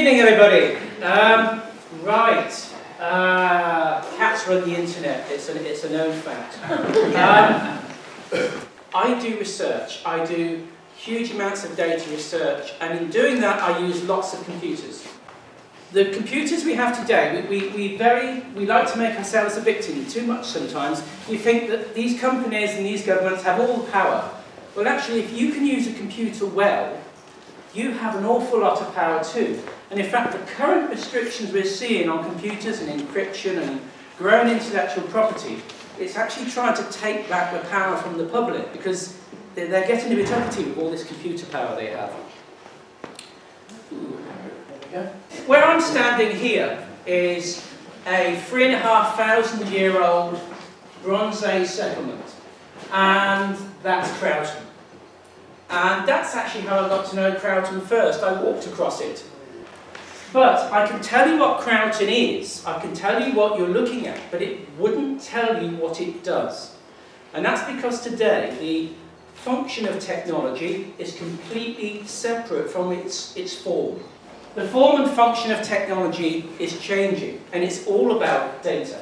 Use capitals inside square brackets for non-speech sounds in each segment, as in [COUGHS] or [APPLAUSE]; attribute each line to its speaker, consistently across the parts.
Speaker 1: Good evening, everybody. Um, right. Uh, cats run the internet. It's a, it's a known fact. Um, I do research. I do huge amounts of data research, and in doing that, I use lots of computers. The computers we have today, we, we, we, very, we like to make ourselves a victim too much sometimes. We think that these companies and these governments have all the power. Well, actually, if you can use a computer well, you have an awful lot of power too. And in fact, the current restrictions we're seeing on computers and encryption and growing intellectual property, it's actually trying to take back the power from the public because they're getting a bit uppity with all this computer power they have. Hmm, Where I'm standing here is a three and a half thousand year old Bronze Age settlement. And that's Croughton. And that's actually how I got to know Croughton first. I walked across it. But I can tell you what Croughton is, I can tell you what you're looking at, but it wouldn't tell you what it does. And that's because today the function of technology is completely separate from its, its form. The form and function of technology is changing, and it's all about data.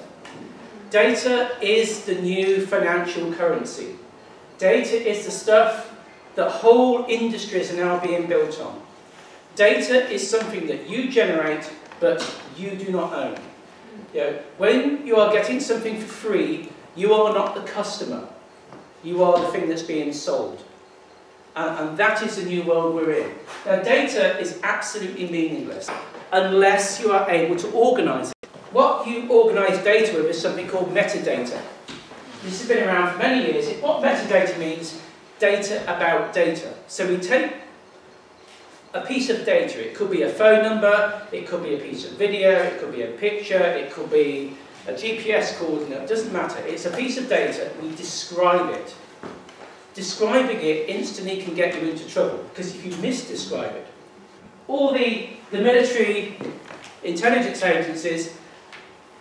Speaker 1: Data is the new financial currency. Data is the stuff that whole industries are now being built on. Data is something that you generate, but you do not own. You know, when you are getting something for free, you are not the customer. You are the thing that's being sold. And, and that is the new world we're in. Now, data is absolutely meaningless unless you are able to organise it. What you organise data with is something called metadata. This has been around for many years. What metadata means, data about data. So we take a piece of data. It could be a phone number, it could be a piece of video, it could be a picture, it could be a GPS coordinate, it doesn't matter. It's a piece of data, we describe it. Describing it instantly can get you into trouble, because if you misdescribe it, all the, the military intelligence agencies,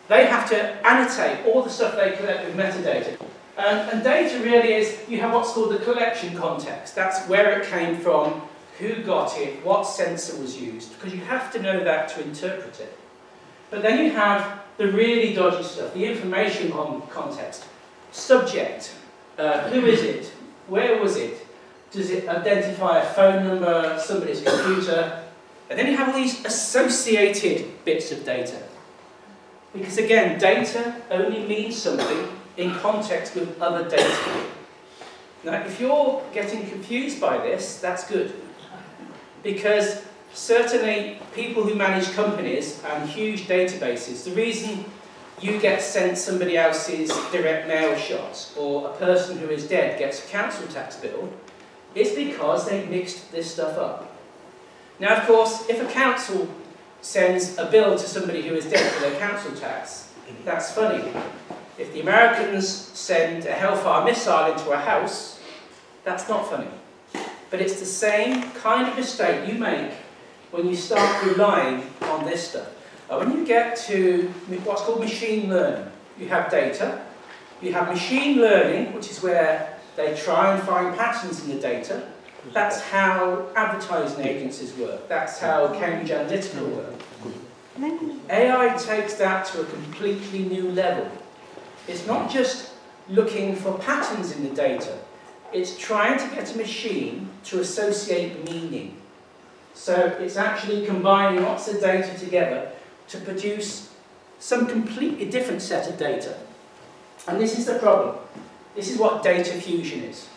Speaker 1: they have to annotate all the stuff they collect with metadata. And data really is, you have what's called the collection context. That's where it came from, who got it, what sensor was used, because you have to know that to interpret it. But then you have the really dodgy stuff, the information con context. Subject, uh, who is it, where was it, does it identify a phone number, somebody's computer, and then you have all these associated bits of data. Because again, data only means something in context with other data. Now, if you're getting confused by this, that's good. Because certainly people who manage companies and huge databases, the reason you get sent somebody else's direct mail shot or a person who is dead gets a council tax bill is because they mixed this stuff up. Now, of course, if a council sends a bill to somebody who is dead for their council tax, that's funny. If the Americans send a Hellfire missile into a house, that's not funny. But it's the same kind of mistake you make when you start relying on this stuff. Uh, when you get to what's called machine learning, you have data, you have machine learning, which is where they try and find patterns in the data. That's how advertising agencies work. That's how Cambridge Analytica work. AI takes that to a completely new level. It's not just looking for patterns in the data, it's trying to get a machine to associate meaning. So it's actually combining lots of data together to produce some completely different set of data. And this is the problem. This is what data fusion is.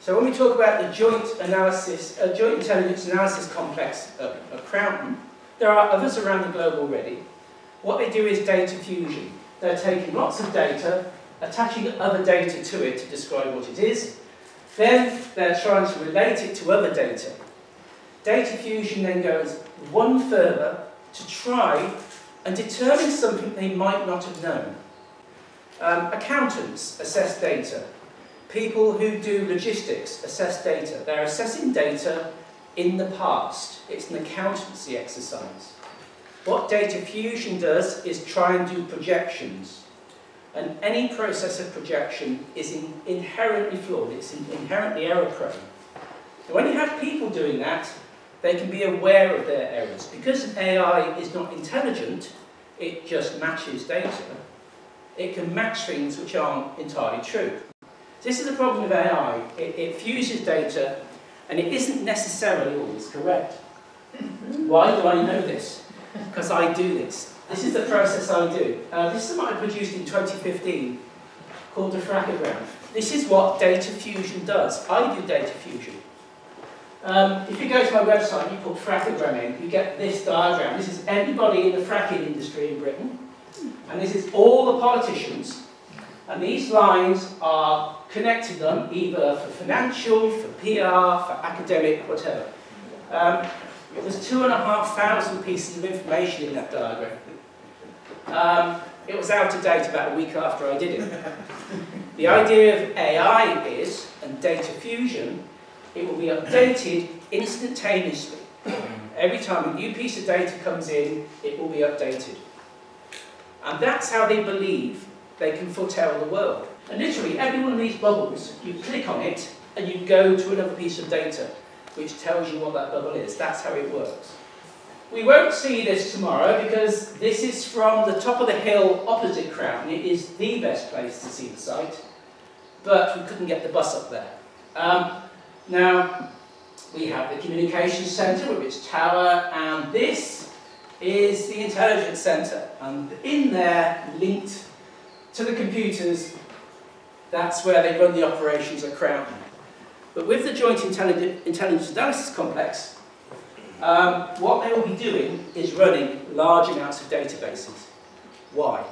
Speaker 1: So when we talk about the joint analysis, uh, joint intelligence analysis complex of, of there are others around the globe already. What they do is data fusion. They're taking lots of data, attaching other data to it to describe what it is. Then they're trying to relate it to other data. Data fusion then goes one further to try and determine something they might not have known. Um, accountants assess data. People who do logistics assess data. They're assessing data in the past. It's an accountancy exercise. What data fusion does is try and do projections. And any process of projection is in, inherently flawed, it's in, inherently error prone. So when you have people doing that, they can be aware of their errors. Because AI is not intelligent, it just matches data, it can match things which aren't entirely true. This is the problem with AI. It, it fuses data and it isn't necessarily always correct. Why do I know this? Because I do this. This is the process I do. Uh, this is what I produced in 2015 called a frackogram. This is what data fusion does. I do data fusion. Um, if you go to my website and you put frackogram in, you get this diagram. This is everybody in the fracking industry in Britain. And this is all the politicians. And these lines are connected them either for financial, for PR, for academic, whatever. Um, there's two and a half thousand pieces of information in that diagram. Um, it was out of date about a week after I did it. the idea of AI is, and data fusion, it will be updated instantaneously. Every time a new piece of data comes in, it will be updated. And that's how they believe they can foretell the world. And literally, every one of these bubbles, you click on it, and you go to another piece of data, which tells you what that bubble is. That's how it works. We won't see this tomorrow because this is from the top of the hill opposite Croughton. It is the best place to see the site, but we couldn't get the bus up there. Um, now, we have the communications centre with its tower, and this is the intelligence centre. And in there, linked to the computers, that's where they run the operations at Croughton. But with the Joint Intelligence Analysis Complex, um, what they will be doing is running large amounts of databases. Why?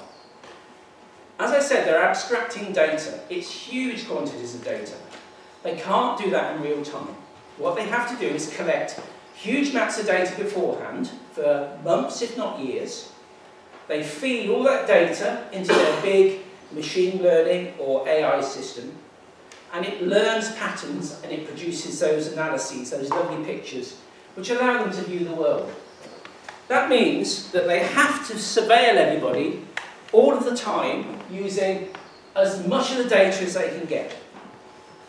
Speaker 1: As I said, they're abstracting data. It's huge quantities of data. They can't do that in real time. What they have to do is collect huge amounts of data beforehand for months, if not years. They feed all that data into their big machine learning or AI system, and it learns patterns and it produces those analyses, those lovely pictures, which allow them to view the world. That means that they have to surveil everybody all of the time using as much of the data as they can get.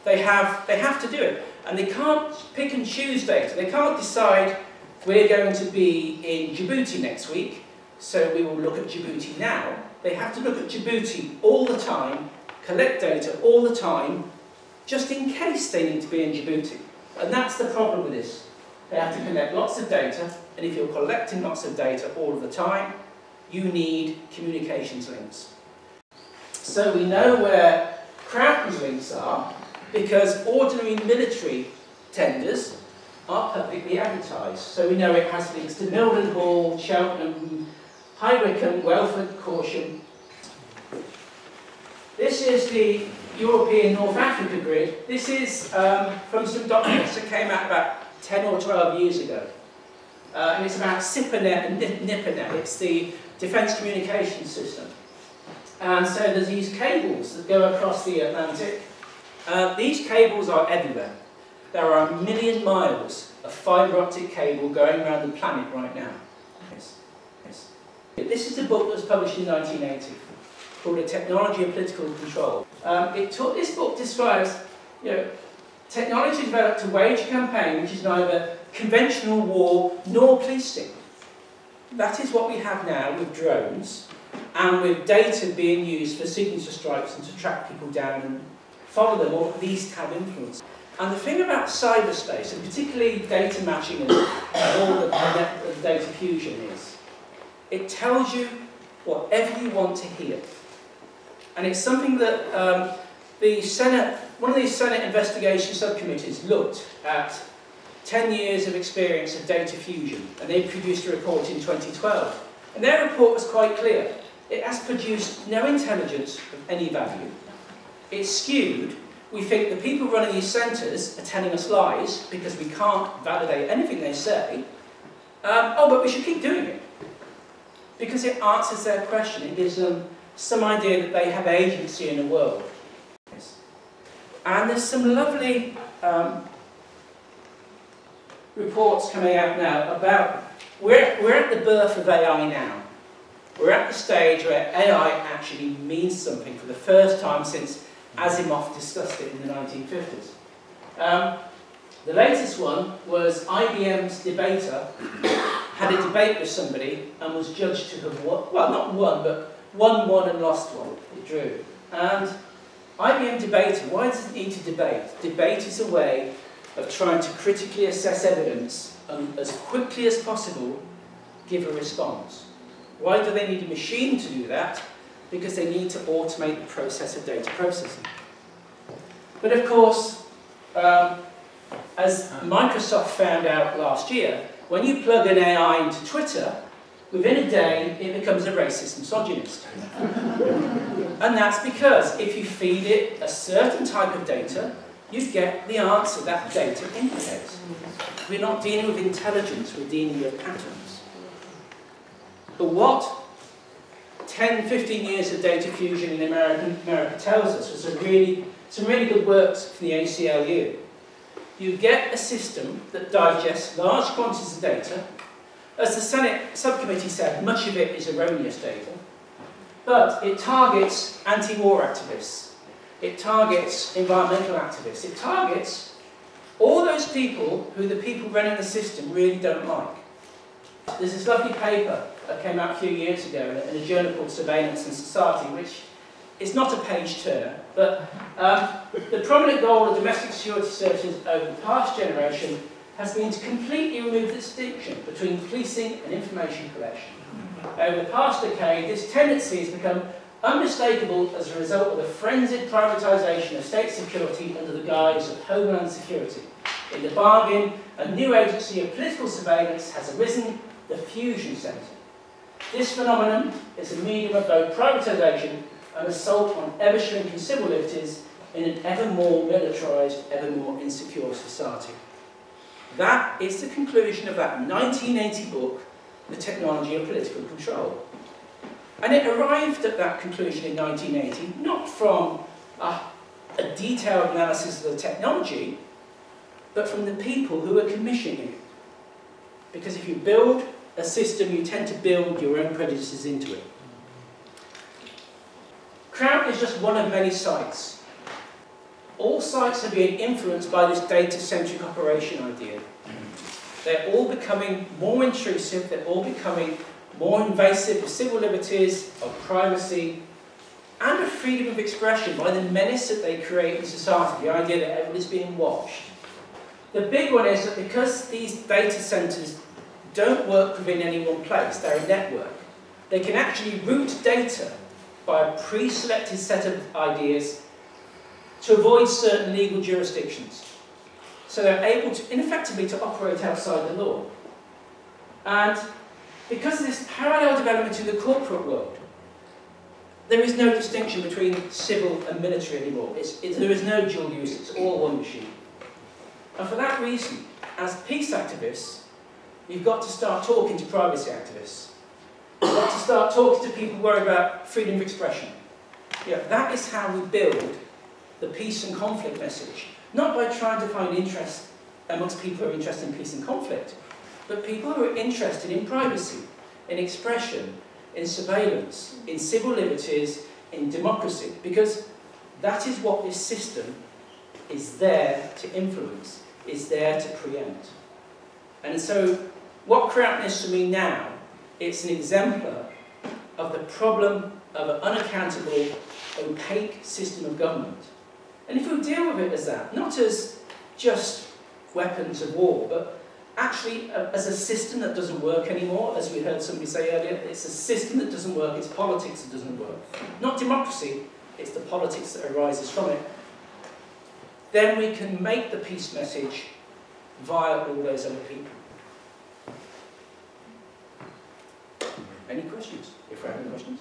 Speaker 1: They have, they have to do it. And they can't pick and choose data. They can't decide we're going to be in Djibouti next week, so we will look at Djibouti now. They have to look at Djibouti all the time, collect data all the time, just in case they need to be in Djibouti. And that's the problem with this. They have to collect lots of data, and if you're collecting lots of data all of the time, you need communications links. So we know where Croughton's links are, because ordinary military tenders are publicly advertised. So we know it has links to Mildenhall, Cheltenham, High Wycombe, Welford, Corsham. This is the European North Africa grid. This is um, from some documents that came out about 10 or 12 years ago. Uh, and it's about SIPRNet and NIPRNet. It's the Defence Communication System. And so there's these cables that go across the Atlantic uh, these cables are everywhere. There are a million miles of fibre optic cable going around the planet right now. Yes. Yes. This is a book that was published in 1980 called A Technology of Political Control. Um, it this book describes you know, technology developed to wage a campaign which is neither conventional war nor policing. That is what we have now with drones and with data being used for signature strikes and to track people down and follow them or at least have influence. And the thing about cyberspace, and particularly data matching and all the, the data fusion is, it tells you whatever you want to hear. And it's something that um, the Senate, one of these Senate investigation subcommittees looked at 10 years of experience of data fusion, and they produced a report in 2012. And their report was quite clear. It has produced no intelligence of any value, it's skewed. We think the people running these centres are telling us lies because we can't validate anything they say. Um, oh, but we should keep doing it. Because it answers their question. It gives them some idea that they have agency in the world. And there's some lovely um, reports coming out now about, we're, we're at the birth of AI now. We're at the stage where AI actually means something for the first time since Asimov discussed it in the 1950s. Um, The latest one was IBM's debater [COUGHS] had a debate with somebody and was judged to have won, well, not won, but won one and lost one. It drew. And IBM debater, why does it need to debate? Debate is a way of trying to critically assess evidence and as quickly as possible give a response. Why do they need a machine to do that? Because they need to automate the process of data processing. But of course, um, as Microsoft found out last year, when you plug an AI into Twitter, within a day it becomes a racist misogynist. and that's because if you feed it a certain type of data, you get the answer that data indicates. We're not dealing with intelligence, we're dealing with patterns. But what 10, 15 years of data fusion in America, America tells us was a really, some really good works from the ACLU. You get a system that digests large quantities of data. As the Senate subcommittee said, much of it is erroneous data. But it targets anti-war activists. It targets environmental activists. It targets all those people who the people running the system really don't like. There's this lovely paper that came out a few years ago in a, journal called Surveillance and Society, which is not a page turner, but um, the prominent goal of domestic security services over the past generation has been to completely remove the distinction between policing and information collection. Over the past decade, this tendency has become unmistakable as a result of the frenzied privatisation of state security under the guise of homeland security. In the bargain, a new agency of political surveillance has arisen, the Fusion Centre. This phenomenon is a medium of both privatisation and assault on ever-shrinking civil liberties in an ever more militarised, ever more insecure society. That is the conclusion of that 1980 book, The Technology of Political Control. And it arrived at that conclusion in 1980, not from a, a detailed analysis of the technology, but from the people who were commissioning it. Because if you build a system, you tend to build your own prejudices into it. Croughton is just one of many sites. All sites are being influenced by this data-centric operation idea. They're all becoming more intrusive, they're all becoming more invasive of civil liberties, of privacy, and of freedom of expression by the menace that they create in society, the idea that everybody's being watched. The big one is that because these data centres don't work within any one place, they're a network, they can actually route data by a pre-selected set of ideas to avoid certain legal jurisdictions. So they're able to, ineffectively, to operate outside the law. And because of this parallel development in the corporate world, there is no distinction between civil and military anymore. It's, it, there is no dual use, it's all one machine. And for that reason, as peace activists, you've got to start talking to privacy activists. You've got to start talking to people worried about freedom of expression. Yeah, that is how we build the peace and conflict message. Not by trying to find interest amongst people who are interested in peace and conflict, but people who are interested in privacy, in expression, in surveillance, in civil liberties, in democracy, because that is what this system is there to influence, is there to preempt. And so what Croughton is to me now, it's an exemplar of the problem of an unaccountable, opaque system of government. And if we deal with it as that, not as just weapons of war, but actually uh, as a system that doesn't work anymore, as we heard somebody say earlier, it's a system that doesn't work, it's politics that doesn't work. Not democracy, it's the politics that arises from it. Then we can make the peace message via all those other people. Any questions? If we have any questions?